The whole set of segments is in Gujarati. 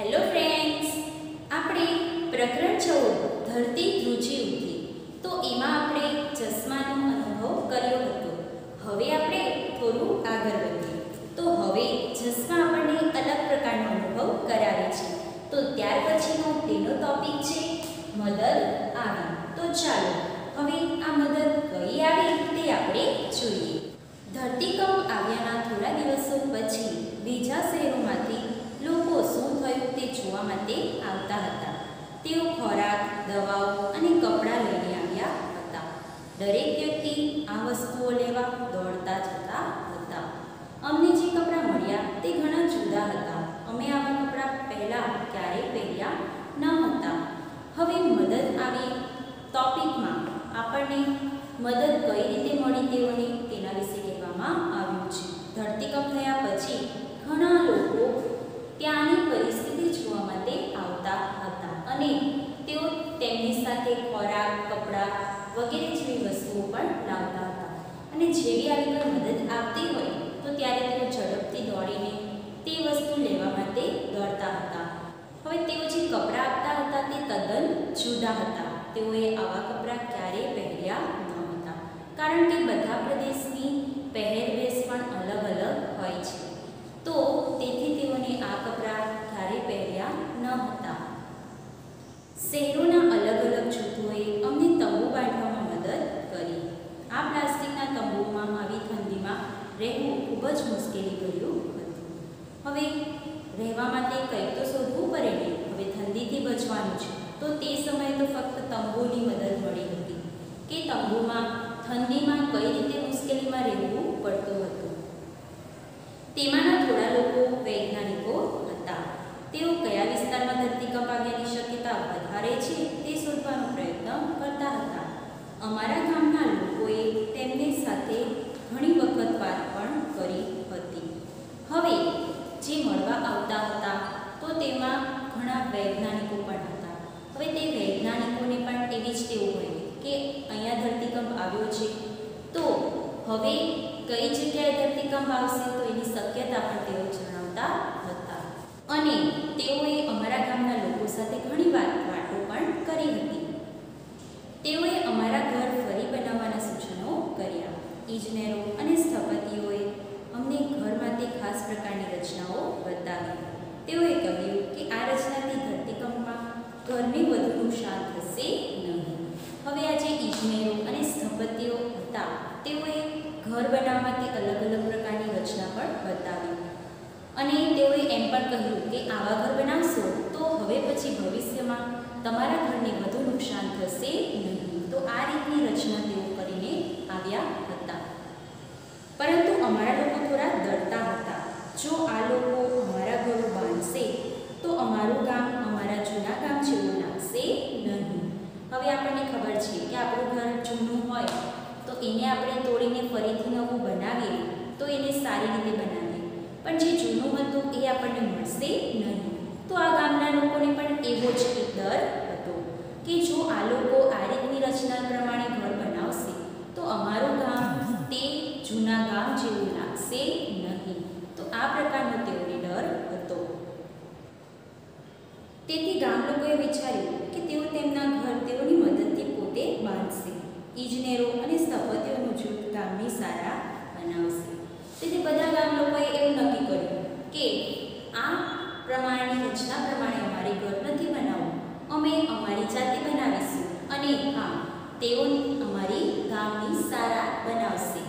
હેલો ફ્રેન્ડ્સ, આપણે પ્રકરણ ચૌદ, ધરતી ધ્રુજી ઉઠી. તો એમાં આપણે ચશ્માનો અનુભવ કર્યો હતો. હવે આપણે થોડું આગળ વધીએ. તો હવે ચશ્મા આપણને અલગ પ્રકારનો અનુભવ કરાવે છે. તો ત્યાર પછીનો તેનો ટોપિક છે, મદદ આવી. તો ચાલો, હવે આ મદદ કઈ આવી તે આપણે જોઈએ. ધરતીકંપ આવ્યાના થોડા દિવસો પછી બીજા શહેરોમાંથી લોકો શું થયું જોવા માટે આવતા હતા. તેઓ ખોરાક, દવાઓ અને કપડાં લઈને આવ્યા હતા. દરેક વ્યક્તિ આ વસ્તુઓ લેવા દોડતા જતા હતા. અમને જે કપડાં મળ્યા તે ઘણા જુદા હતા અમે આવા કપડાં પહેલાં ક્યારેય પહેર્યા ન હતા હવે મદદ આવી ટોપિકમાં આપણને મદદ કઈ રીતે મળી તેઓને તેના વિશે કહેવામાં આવ્યું છે ધરતીકંપ થયા પછી ઘણા લોકો ત્યાંની પરિસ્થિતિ જોવા માટે આવતા હતા અને તેઓ તેમની સાથે ખોરાક, કપડાં વગેરે જેવી વસ્તુઓ પણ લાવતા હતા. અને જેવી આવી કોઈ મદદ આવતી હોય, તો ત્યારે તેઓ ઝડપથી દોડીને તે વસ્તુ લેવા માટે દોડતા હતા. હવે તેઓ જે કપડાં આપતા હતા તે તદ્દન જુદા હતા. તેઓએ આવા કપડાં ક્યારેય પહેર્યા ન હતા કારણ કે બધા પ્રદેશની પહેરવેશ પણ અલગ અલગ હોય છે તો તેથી તેઓને આ કપડાં ક્યારેય પહેર્યા ન હતા શહેરોના અલગ અલગ જૂથોએ અમને તંબુ બાંધવામાં મદદ કરી આ પ્લાસ્ટિકના તંબુમાં આવી ઠંડીમાં રહેવું ખૂબ જ મુશ્કેલીભર્યું હતું. હવે રહેવા માટે કંઈક તો શોધવું પડે ને. હવે ઠંડીથી બચવાનું છે. તો તે સમયે તો ફક્ત તંબુની મદદ મળી હતી. કે તંબુમાં, ઠંડીમાં કઈ રીતે મુશ્કેલીમાં રહેવું પડતું હતું. તેમાંના થોડા લોકો વૈજ્ઞાનિકો હતા. તેઓ કયા વિસ્તારમાં ધરતીકંપ આવ્યાની શક્યતા વધારે છે તે શોધવાનો પ્રયત્ન કરતા હતા. અમારા ગામના લોકોએ તેમની સાથે ઘણી વખત વાત પણ કરી હતી. હવે, જે મળવા આવતા હતા, તો તેમાં ઘણા વૈજ્ઞાનિકો પણ હતા. હવે તે વૈજ્ઞાનિકોને પણ એવી જ તેવું હોય કે અહીંયા ધરતીકંપ આવ્યો છે. તો હવે કઈ જગ્યાએ ધરતીકંપ આવશે તો એની શક્યતા પણ તેઓ જણાવતા હતા. અને તેઓએ અમારા ગામના લોકો સાથે ઘણી વાત વાતો પણ કરી હતી. તેઓએ અમારા ઘર ફરી બનાવવાના સૂચનો કર્યા ઇજનેરો અને સ્થપતિઓએ અમને ઘર માટે ખાસ પ્રકારની રચનાઓ બતાવી તેઓએ કહ્યું કે આ રચનાથી ધરતીકંપમાં ઘરને વધુ નુકસાન થશે નહીં હવે આ જે ઇજનેરો અને સ્થપતિઓ હતા તેઓએ ઘર બનાવવા માટે અલગ અલગ પ્રકારની રચના પણ બતાવી અને તેઓએ એમ પણ કહ્યું કે આવા ઘર બનાવશો તો હવે પછી ભવિષ્યમાં તમારા ઘરને વધુ નુકસાન થશે નહીં. તો આ રીતની રચના તેઓ કરીને આવ્યા હતા. પરંતુ અમારા લોકો થોડા ડરતા હતા. જો આ લોકો અમારા ઘરો બાંધશે, તો અમારું ગામ અમારા જૂના ગામ જેવું લાગશે નહીં. હવે આપણને ખબર છે કે આપણું ઘર જૂનું હોય, તો એને આપણે તોડીને ફરીથી નવું બનાવીએ, તો એને સારી રીતે બનાવીએ. પણ જે જૂનું હતું એ આપણને મળશે નહીં. તો આ ગામના લોકોને પણ એવો જ એક ડર હતો કે જો આ લોકો આ રીતની રચના પ્રમાણે ઘર બનાવશે, તો અમારું ગામ તે જૂના ગામ જેવું લાગશે નહીં. તો આ પ્રકારનો તેઓને ડર હતો. તેથી ગામ લોકોએ વિચાર્યું કે તેઓ તેમના ઘર તેઓની મદદથી પોતે બાંધશે. ઇજનેરો અને સ્થપતિઓનું જૂથ ગામની સારા બનાવશે તેથી બધા ગામ લોકોએ એવું નક્કી કર્યું કે આ પ્રમાણેની રચના પ્રમાણે અમારે ઘર નથી બનાવવું અમે અમારી જાતે બનાવીશું અને હા, તેઓ અમારી ગામની સારા બનાવશે.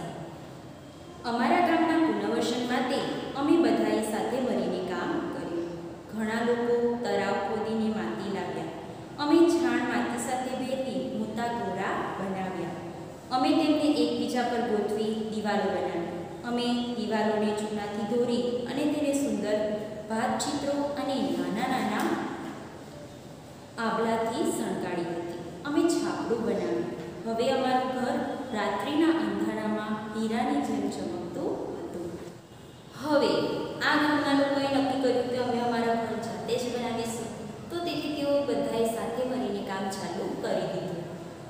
અમારા ગામના પુનર્વસન માટે અમે બધાએ સાથે મળીને કામ કર્યું ઘણા લોકો તળાવ ખોદીને માટી લાવ્યા અમે છાણ માટી સાથે ભેળવી મોટા ગોરા બનાવ્યા અમે તેમને એકબીજા પર ગોઠવી દિવાલો બનાવી અમે દિવાલોને ચૂનાથી દોરી અને તેને સુંદર ભાતચિત્રો અને નાના નાના આભલાથી શણગારી હતી. અમે છાપડું બનાવ્યું. હવે અમારું ઘર રાત્રિના અંધારામાં હીરાની જેમ ચમકતું હતું. હવે આ ગામના લોકોએ નક્કી કર્યું કે અમે અમારા ઘર જાતે જ બનાવીશું. તો તેથી તેઓ બધાએ સાથે મળીને કામ ચાલુ કરી દીધું.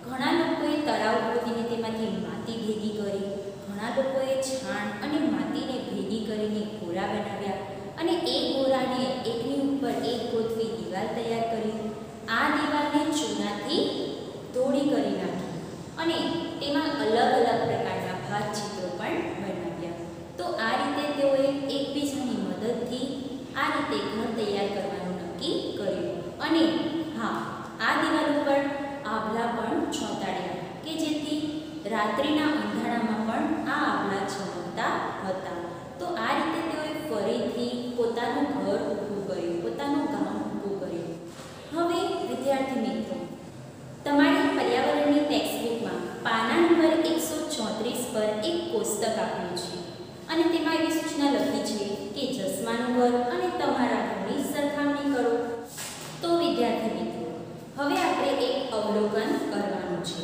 ઘણા લોકોએ તળાવ ખોદીને તેમાંથી માટી ભેગી કરી, ઘણા લોકોએ છાણ અને માટીને ભેગી કરીને ગોરા બનાવ્યા અને એ ગોરાને એકની ઉપર એક આ દિવાલને ચૂનાથી ધોળી કરી નાખી અને તેમાં અલગ અલગ પ્રકારના ભાત ચિત્રો પણ બનાવ્યા. તો આ રીતે તેઓએ એકબીજાની મદદથી આ રીતે ઘર તૈયાર કરવાનું નક્કી કર્યું. અને હા, આ દિવાલ ઉપર આભલા પણ ચોંટાડ્યા કે જેથી રાત્રિના અવલોકન કરવાનું છે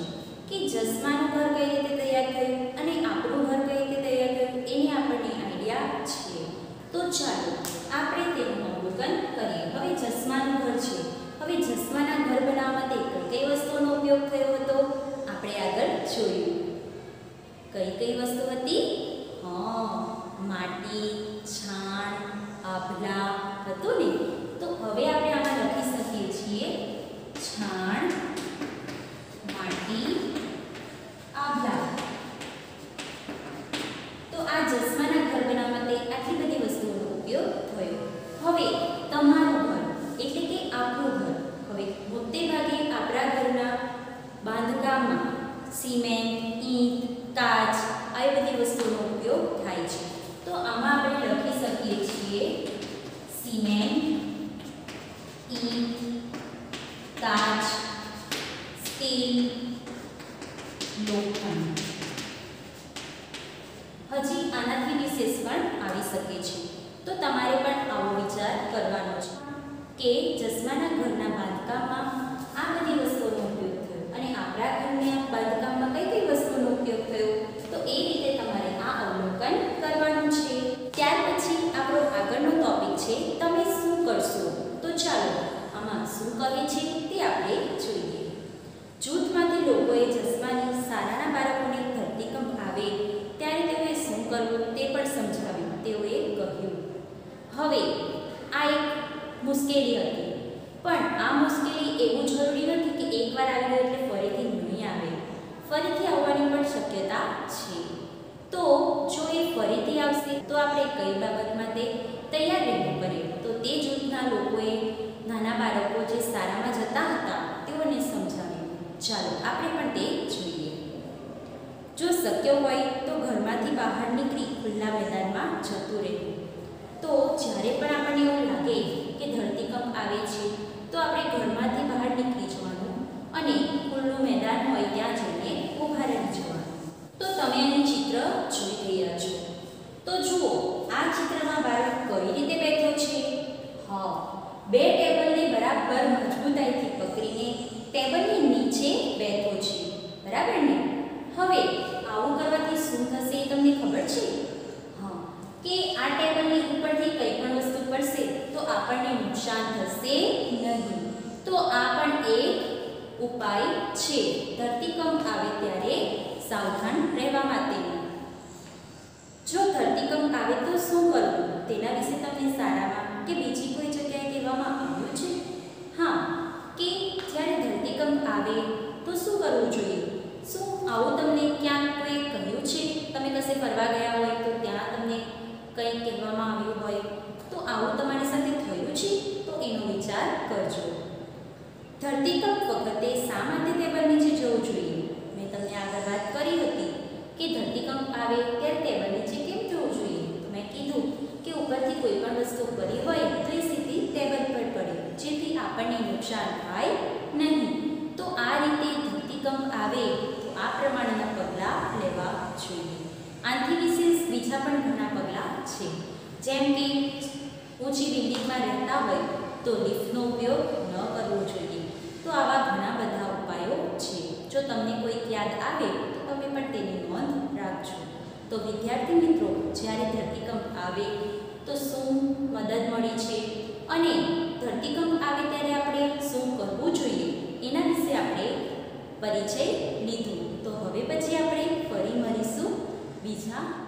કે જસમાનું ઘર કઈ રીતે તૈયાર થયું અને આપણું ઘર કઈ રીતે તૈયાર થયું એની આપણને આઈડિયા છે. તો ચાલો આપણે તેનું અવલોકન કરીએ. હવે જસમાનું ઘર છે. હવે જસમાના ઘર બનાવવા માટે કઈ કઈ વસ્તુઓનો ઉપયોગ થયો હતો? આપણે આગળ જોયું. કઈ કઈ વસ્તુ હતી? હા, માટી, છાણ, આભલા, હતું ને? તો હવે આપણે આમાં લખી શકીએ છીએ છાણ માટી આભલા તો આ જસમાના ઘર માટે આટલી બધી વસ્તુઓનો ઉપયોગ થયો. હવે તમારું ઘર, એટલે કે આપણું ઘર. હવે મોટે ભાગે આપણા ઘરના બાંધકામમાં સિમેન્ટ, ઈંટ, કાચ, આવી બધી વસ્તુઓનો ઉપયોગ થાય છે. તો આમાં આપણે લખી શકીએ છીએ સિમેન્ટ, ઈંટ, કાચ સ્ટીલ લોખંડ. હજી આનાથી વિશેષ પણ આવી શકે છે. તો તમારે પણ આવો વિચાર કરવાનો છે કે જસ્માના ઘરના બાંધકામમાં આ બધી વસ્તુઓનો ઉપયોગ થયો અને આપણા ઘરના બાંધકામમાં કઈ કઈ વસ્તુઓનો ઉપયોગ થયો તો એ રીતે તમારે આ અવલોકન કરવાનું છે ત્યાર પછી આપણો આગળનો ટોપિક છે તમે શું કરશો તો ચાલો આમાં શું કહે છે તે આપણે જોઈએ જૂથમાંથી લોકોએ જસમાની શાળાના બાળકોને ધરતીકંપ આવે ત્યારે તેઓએ શું કરવું તે પણ સમજાવ્યું. તેઓએ કહ્યું, હવે આ એક મુશ્કેલી હતી, પણ આ મુશ્કેલી એવું જરૂરી નથી કે એકવાર આવી ગયો એટલે ફરીથી નહીં આવે. ફરીથી આવવાની પણ શક્યતા છે. તો જો એ ફરીથી આવશે, તો આપણે કઈ બાબત માટે તૈયાર રહેવું પડે? તો તે જૂથના લોકોએ નાના બાળકો જે શાળામાં જતા હતા, તેઓને સમજાવ્યું, ચાલો, આપણે પણ તે જો શક્ય હોય તો ઘરમાંથી બહાર નીકળી ખુલ્લા મેદાનમાં જતું રહેવું. તો જ્યારે પણ આપણને એવું લાગે કે ધરતીકંપ આવે છે, તો આપણે ઘરમાંથી બહાર નીકળી જવાનું અને ખુલ્લું મેદાન હોય ત્યાં જઈને ઊભા રહી જવાનું. તો તમે અહીં ચિત્ર જોઈ રહ્યા છો. તો જુઓ, આ ચિત્રમાં બાળક કઈ રીતે બેઠો છે? હા, બે ટેબલને બરાબર મજબૂતાઈથી પકડીને ટેબલની નીચે બેઠો છે. બરાબર ને? હવે આવું કરવાથી શું થશે એ તમને ખબર છે હા કે આ ટેબલની ઉપરથી કંઈ પણ વસ્તુ પડશે તો આપણને નુકસાન થશે નહીં તો આ પણ એક ઉપાય છે. ધરતીકંપ આવે ત્યારે સાવધાન રહેવા માટેનો. જો ધરતીકંપ આવે તો શું કરવું તેના વિશે તમને શાળામાં કે બીજી કોઈ જગ્યાએ કહેવામાં આવ્યું છે હા કે જ્યારે ધરતીકંપ આવે તો શું કરવું જોઈએ શું આવું તમને ક્યાંક કોઈ કહ્યું છે તમે કશે ફરવા ગયા હોય તો ત્યાં તમને કંઈક કહેવામાં આવ્યું હોય તો આવું તમારી સાથે થયું છે તો એનો વિચાર કરજો ધરતીકંપ વખતે શા માટે ટેબલ નીચે જવું જોઈએ? મેં તમને આગળ વાત કરી હતી કે ધરતીકંપ આવે ત્યારે ટેબલ નીચે કેમ જવું જોઈએ? તો મેં કીધું કે ઉપરથી કોઈ પણ વસ્તુ પડી હોય તો એ સીધી ટેબલ પર પડે, જેથી આપણને નુકસાન થાય નહીં. તો આ રીતે ધરતીકંપ આવે તો આ પ્રમાણેના પગલાં લેવા જોઈએ. આનાથી વિશેષ બીજા પણ ઘણા પગલાં છે. જેમ કે, ઊંચી બિલ્ડિંગમાં રહેતા હોય તો લિફ્ટનો ઉપયોગ ન કરવો જોઈએ. તો આવા ઘણા બધા ઉપાયો છે. જો તમને કોઈ યાદ આવે તો તમે પણ તેની નોંધ રાખજો. તો વિદ્યાર્થી મિત્રો, જ્યારે ધરતીકંપ આવે, તો શું મદદ મળી છે? અને ધરતીકંપ આવે ત્યારે આપણે શું કરવું જોઈએ? એના વિશે આપણે પરિચય લીધું. તો હવે પછી આપણે ફરી મળીશું બીજા